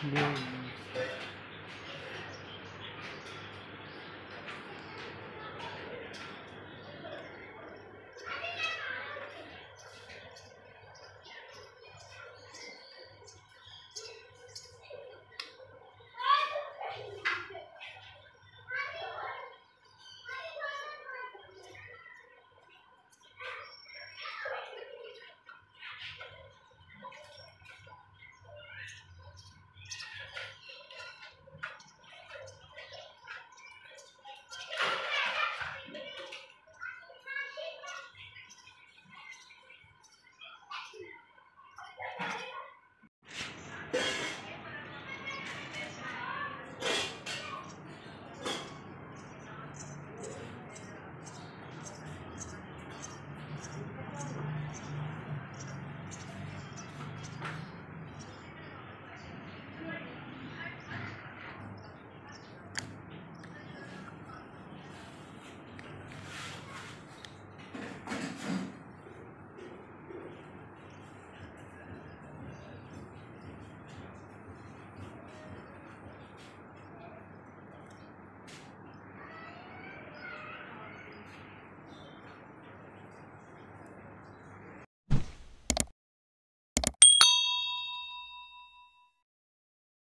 没有